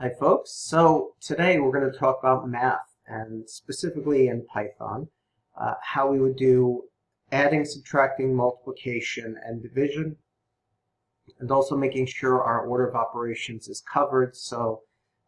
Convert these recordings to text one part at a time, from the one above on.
Hi folks, so today we're going to talk about math and specifically in Python, uh, how we would do adding, subtracting, multiplication, and division, and also making sure our order of operations is covered. So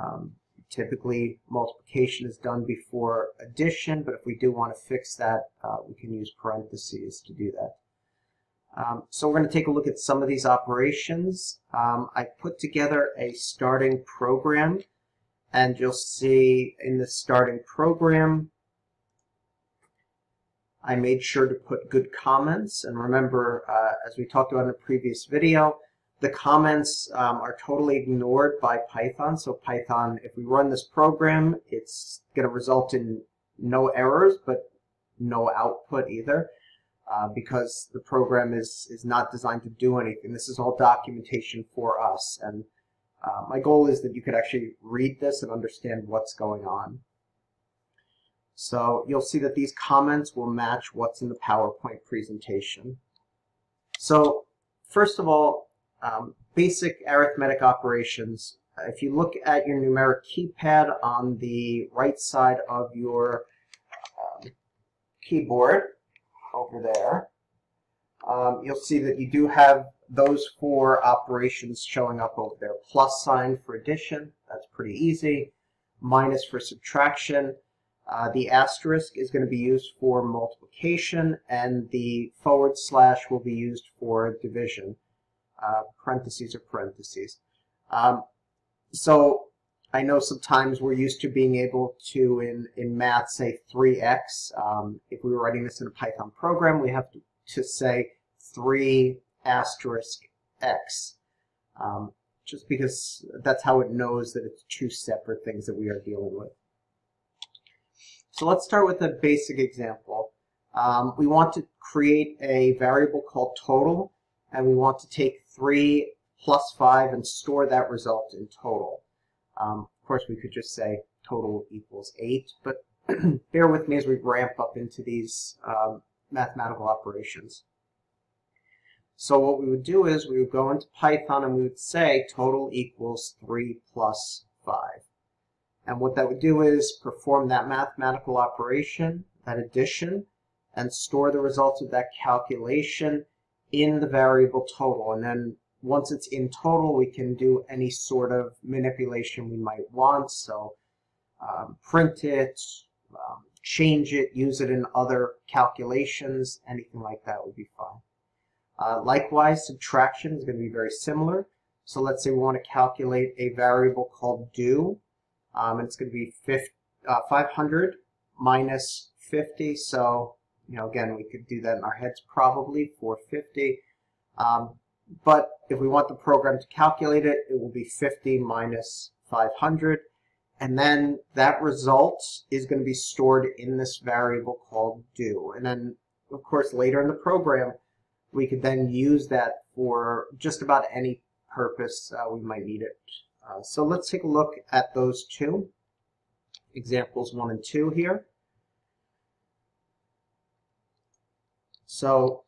um, typically multiplication is done before addition, but if we do want to fix that, uh, we can use parentheses to do that. Um, so we're going to take a look at some of these operations. Um, I put together a starting program and you'll see in the starting program I made sure to put good comments. And remember uh, as we talked about in a previous video the comments um, are totally ignored by Python. So Python if we run this program it's going to result in no errors but no output either uh, because the program is, is not designed to do anything. This is all documentation for us. And uh, my goal is that you could actually read this and understand what's going on. So you'll see that these comments will match what's in the PowerPoint presentation. So first of all, um, basic arithmetic operations. If you look at your numeric keypad on the right side of your um, keyboard, over there, um, you'll see that you do have those four operations showing up over there. Plus sign for addition, that's pretty easy. Minus for subtraction. Uh, the asterisk is going to be used for multiplication, and the forward slash will be used for division. Uh, parenthesis or parentheses. Um, so I know sometimes we're used to being able to, in, in math, say 3x. Um, if we were writing this in a Python program, we have to, to say 3 asterisk x, um, just because that's how it knows that it's two separate things that we are dealing with. So let's start with a basic example. Um, we want to create a variable called total, and we want to take 3 plus 5 and store that result in total. Um, of course, we could just say total equals 8, but bear with me as we ramp up into these um, mathematical operations. So what we would do is we would go into Python and we would say total equals 3 plus 5. And what that would do is perform that mathematical operation, that addition, and store the results of that calculation in the variable total. And then once it's in total, we can do any sort of manipulation we might want. So um, print it, um, change it, use it in other calculations, anything like that would be fine. Uh, likewise, subtraction is going to be very similar. So let's say we want to calculate a variable called do. Um, and it's going to be 50, uh, 500 minus 50. So, you know, again, we could do that in our heads probably, 450. Um, but if we want the program to calculate it, it will be 50 minus 500. And then that result is going to be stored in this variable called do. And then, of course, later in the program, we could then use that for just about any purpose uh, we might need it. Uh, so let's take a look at those two. Examples 1 and 2 here. So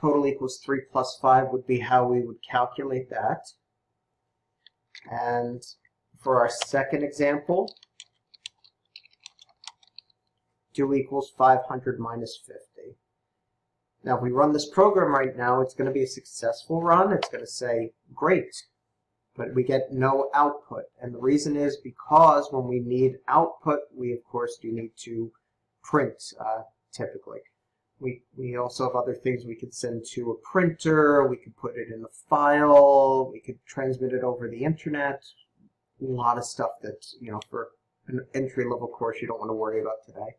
total equals 3 plus 5 would be how we would calculate that. And for our second example, do equals 500 minus 50. Now if we run this program right now, it's going to be a successful run. It's going to say, great, but we get no output. And the reason is because when we need output, we of course do need to print uh, typically. We, we also have other things we could send to a printer, we could put it in a file, we could transmit it over the internet, a lot of stuff that, you know, for an entry-level course you don't want to worry about today.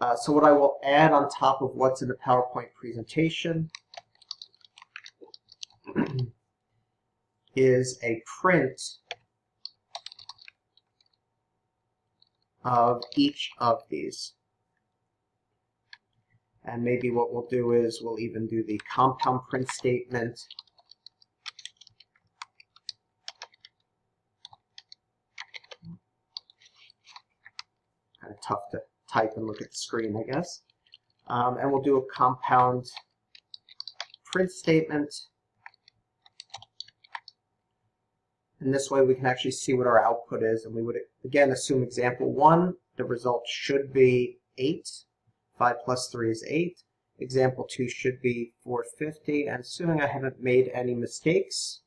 Uh, so what I will add on top of what's in the PowerPoint presentation is a print of each of these. And maybe what we'll do is we'll even do the compound print statement. Kind of tough to type and look at the screen, I guess. Um, and we'll do a compound print statement And this way we can actually see what our output is. And we would, again, assume example 1, the result should be 8. 5 plus 3 is 8. Example 2 should be 450. And assuming I haven't made any mistakes,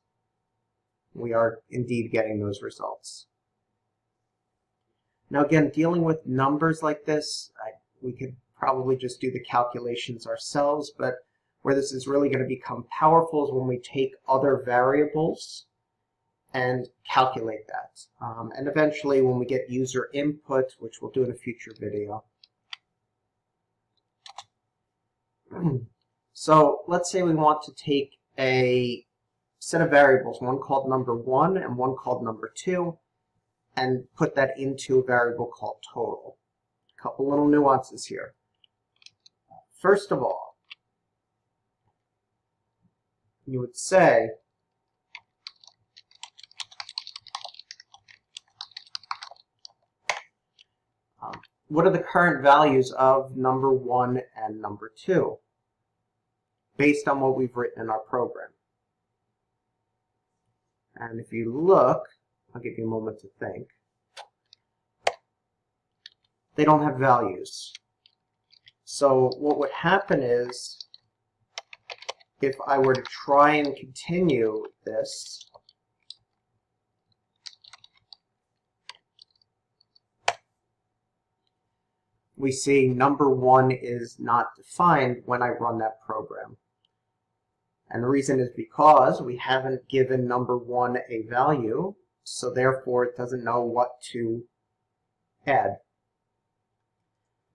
we are indeed getting those results. Now again, dealing with numbers like this, I, we could probably just do the calculations ourselves, but where this is really going to become powerful is when we take other variables and calculate that. Um, and eventually when we get user input, which we'll do in a future video. So let's say we want to take a set of variables, one called number one and one called number two, and put that into a variable called total. A couple little nuances here. First of all, you would say um, what are the current values of number one and number two based on what we've written in our program. And if you look, I'll give you a moment to think, they don't have values. So what would happen is, if I were to try and continue this, we see number one is not defined when I run that program. And the reason is because we haven't given number one a value, so therefore it doesn't know what to add.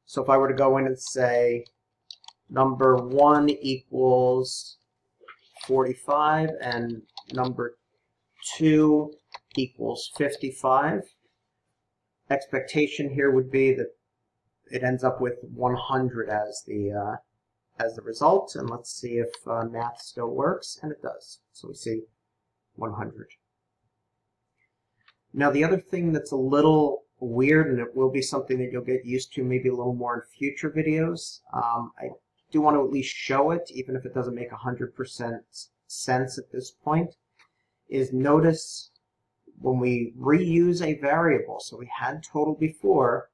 So if I were to go in and say number one equals 45 and number two equals 55, expectation here would be that it ends up with 100 as the uh, as the result, and let's see if uh, math still works, and it does. So we see 100. Now the other thing that's a little weird, and it will be something that you'll get used to maybe a little more in future videos, um, I do want to at least show it, even if it doesn't make 100% sense at this point, is notice when we reuse a variable, so we had total before,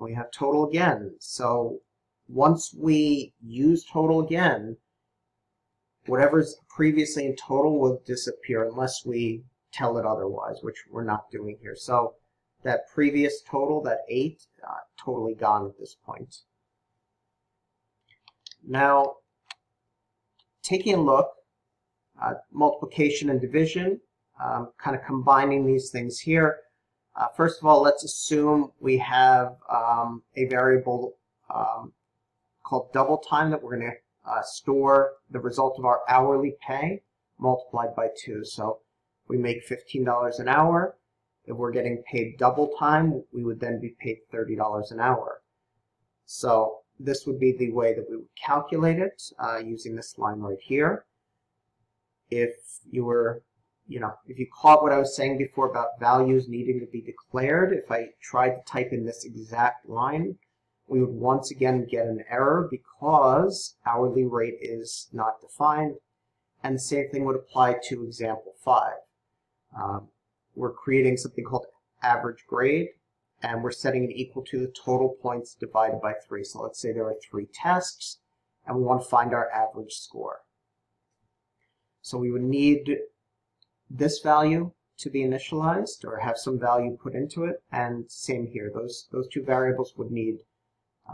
we have total again. So once we use total again, whatever's previously in total will disappear unless we tell it otherwise, which we're not doing here. So that previous total, that 8, uh, totally gone at this point. Now, taking a look, uh, multiplication and division, um, kind of combining these things here. Uh, first of all, let's assume we have um, a variable um, called double time that we're going to uh, store the result of our hourly pay multiplied by 2. So we make $15 an hour. If we're getting paid double time, we would then be paid $30 an hour. So this would be the way that we would calculate it uh, using this line right here. If you were, you know, if you caught what I was saying before about values needing to be declared, if I tried to type in this exact line, we would once again get an error because hourly rate is not defined. And the same thing would apply to example 5. Um, we're creating something called average grade, and we're setting it equal to the total points divided by 3. So let's say there are three tests, and we want to find our average score. So we would need this value to be initialized or have some value put into it, and same here. Those, those two variables would need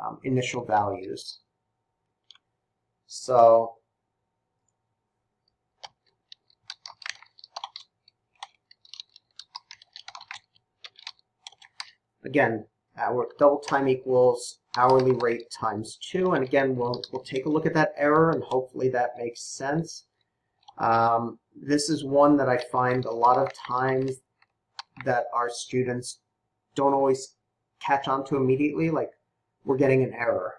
um, initial values. So again, our double time equals hourly rate times 2. And again, we'll, we'll take a look at that error, and hopefully that makes sense. Um, this is one that I find a lot of times that our students don't always catch on to immediately. Like, we're getting an error.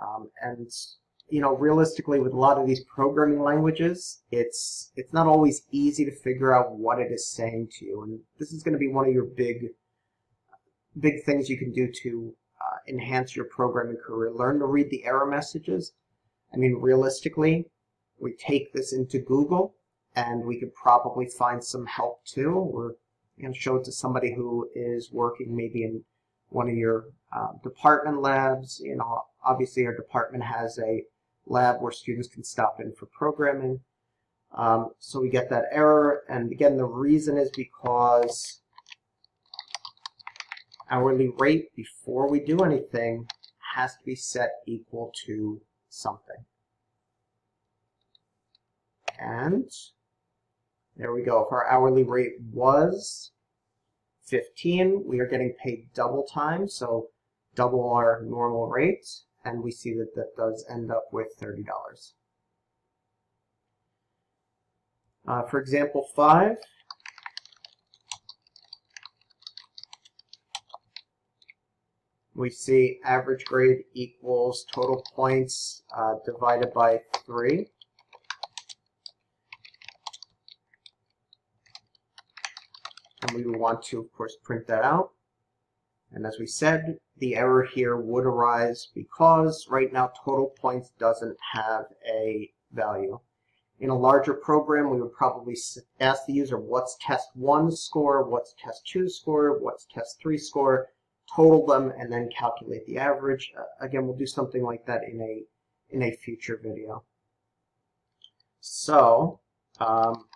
Um, and you know, realistically, with a lot of these programming languages, it's it's not always easy to figure out what it is saying to you. And this is going to be one of your big big things you can do to uh, enhance your programming career. Learn to read the error messages. I mean, realistically, we take this into Google and we could probably find some help too, or you know, show it to somebody who is working maybe in one of your um, department labs. You know, obviously our department has a lab where students can stop in for programming. Um, so we get that error, and again, the reason is because hourly rate before we do anything has to be set equal to something. And there we go. If our hourly rate was 15, we are getting paid double time, so double our normal rate, and we see that that does end up with $30. Uh, for example 5, we see average grade equals total points uh, divided by 3. And we would want to, of course, print that out. And as we said, the error here would arise because right now total points doesn't have a value. In a larger program, we would probably ask the user what's test 1 score, what's test 2 score, what's test 3 score, total them, and then calculate the average. Uh, again, we'll do something like that in a, in a future video. So, um,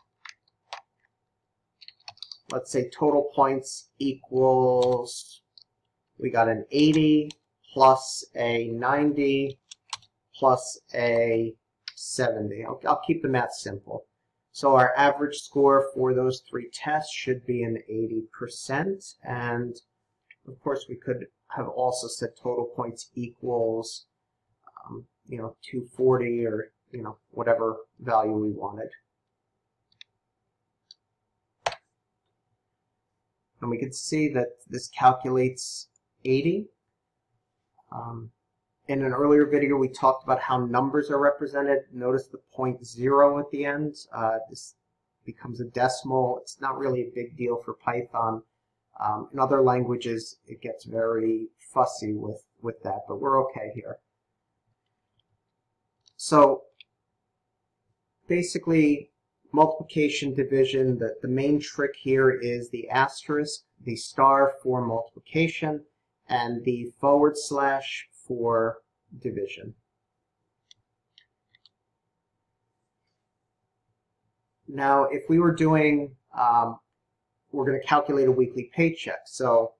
let's say total points equals, we got an 80 plus a 90 plus a 70. I'll, I'll keep the math simple. So our average score for those three tests should be an 80%, and of course, we could have also said total points equals, um, you know, 240 or, you know, whatever value we wanted. And we can see that this calculates 80. Um, in an earlier video, we talked about how numbers are represented. Notice the point zero at the end. Uh, this becomes a decimal. It's not really a big deal for Python. Um, in other languages, it gets very fussy with, with that, but we're okay here. So basically, multiplication division, the, the main trick here is the asterisk, the star for multiplication, and the forward slash for division. Now, if we were doing um, we're going to calculate a weekly paycheck. So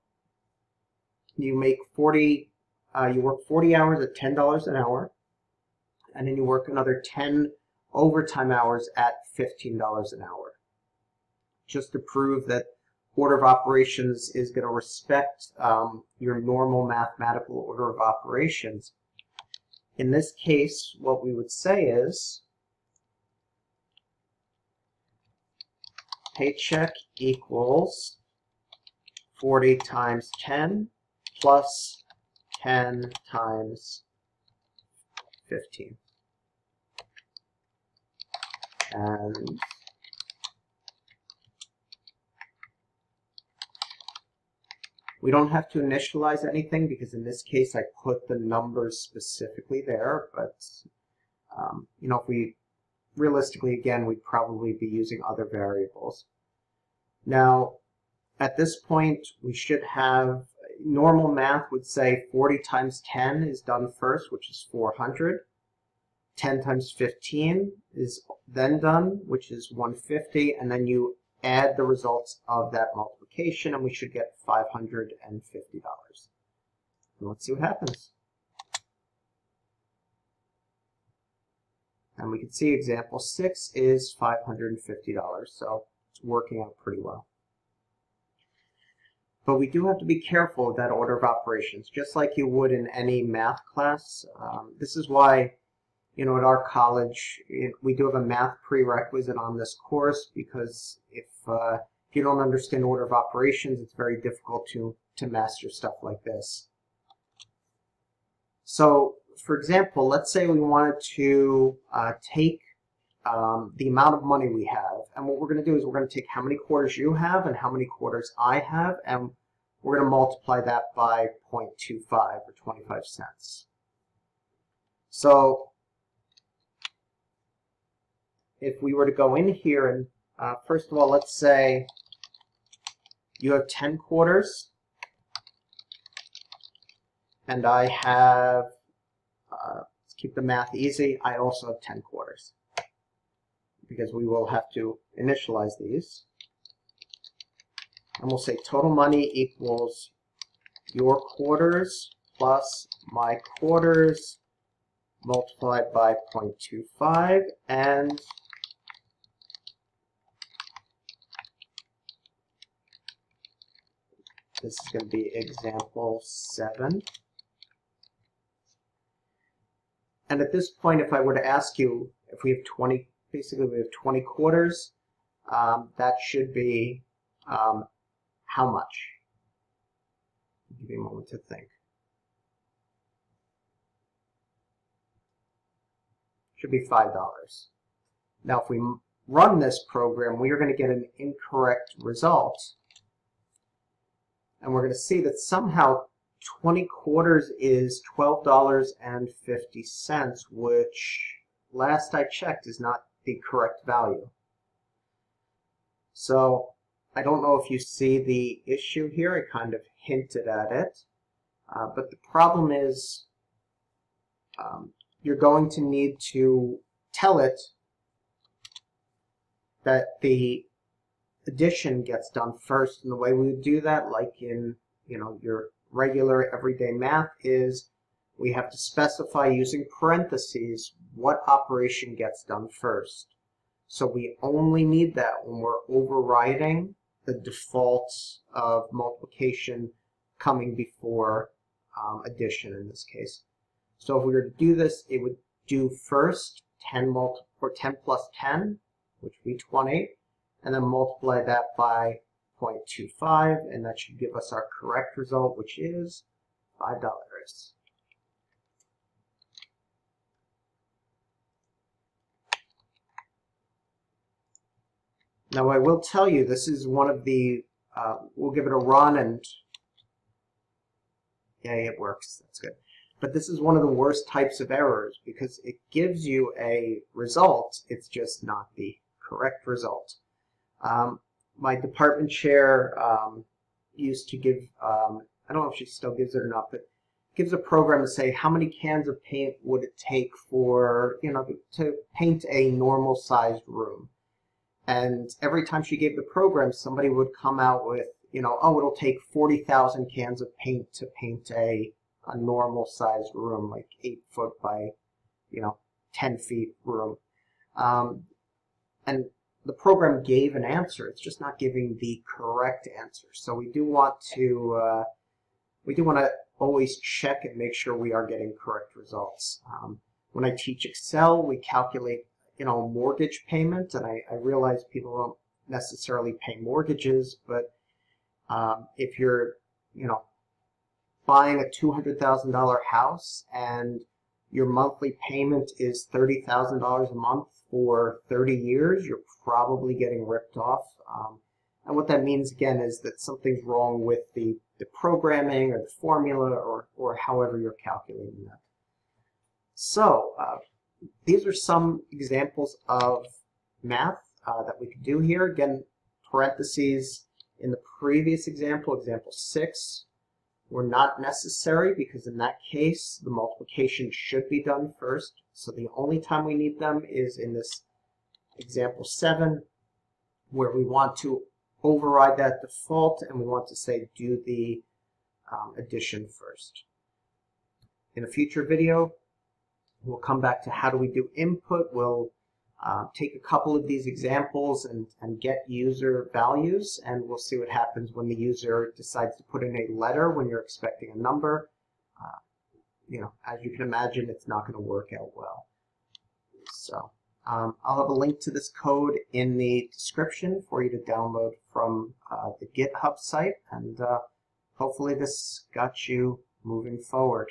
you make 40, uh, you work 40 hours at $10 an hour, and then you work another 10 overtime hours at $15 an hour. Just to prove that order of operations is going to respect um, your normal mathematical order of operations. In this case, what we would say is paycheck equals 40 times 10 plus 10 times 15. And we don't have to initialize anything because in this case I put the numbers specifically there, but um, you know, if we realistically, again, we'd probably be using other variables. Now, at this point, we should have, normal math would say 40 times 10 is done first, which is 400. 10 times 15 is then done, which is 150, and then you add the results of that multiplication, and we should get $550. And let's see what happens. And we can see example 6 is $550, so it's working out pretty well. But we do have to be careful of that order of operations, just like you would in any math class. Um, this is why, you know, at our college, it, we do have a math prerequisite on this course, because if, uh, if you don't understand order of operations, it's very difficult to, to master stuff like this. So for example, let's say we wanted to uh, take um, the amount of money we have, and what we're going to do is we're going to take how many quarters you have and how many quarters I have, and we're going to multiply that by 0.25 or 25 cents. So if we were to go in here and, uh, first of all, let's say you have 10 quarters, and I have, uh, let's keep the math easy, I also have 10 quarters, because we will have to initialize these. And we'll say total money equals your quarters plus my quarters multiplied by 0.25 and this is going to be example 7. And at this point, if I were to ask you if we have 20, basically we have 20 quarters, um, that should be um, how much? Give me a moment to think. Should be $5. Now if we run this program, we are going to get an incorrect result. And we're going to see that somehow 20 quarters is $12.50, which last I checked is not the correct value. So I don't know if you see the issue here. I kind of hinted at it. Uh, but the problem is um, you're going to need to tell it that the addition gets done first. And the way we would do that, like in you know your regular everyday math, is we have to specify using parentheses what operation gets done first. So we only need that when we're overriding the defaults of multiplication coming before um, addition in this case. So if we were to do this, it would do first 10 multi or 10 plus 10, which would be 20, and then multiply that by 0.25, and that should give us our correct result, which is $5. Now I will tell you, this is one of the, uh, we'll give it a run and, yeah, it works, that's good. But this is one of the worst types of errors because it gives you a result, it's just not the correct result. Um, my department chair um, used to give, um, I don't know if she still gives it or not, but gives a program to say how many cans of paint would it take for, you know, to paint a normal sized room. And every time she gave the program, somebody would come out with, you know, oh, it'll take 40,000 cans of paint to paint a, a normal sized room, like 8 foot by, you know, 10 feet room. Um, and the program gave an answer. It's just not giving the correct answer. So we do want to, uh, we do want to always check and make sure we are getting correct results. Um, when I teach Excel, we calculate you know, mortgage payment, and I, I realize people don't necessarily pay mortgages, but um, if you're, you know, buying a $200,000 house and your monthly payment is $30,000 a month for 30 years, you're probably getting ripped off. Um, and what that means, again, is that something's wrong with the, the programming or the formula or, or however you're calculating that. So, uh, these are some examples of math uh, that we could do here. Again, parentheses in the previous example, example 6, were not necessary because in that case the multiplication should be done first. So the only time we need them is in this example 7 where we want to override that default and we want to say do the um, addition first. In a future video, We'll come back to how do we do input. We'll uh, take a couple of these examples and, and get user values, and we'll see what happens when the user decides to put in a letter when you're expecting a number. Uh, you know, as you can imagine, it's not going to work out well. So um, I'll have a link to this code in the description for you to download from uh, the GitHub site, and uh, hopefully this got you moving forward.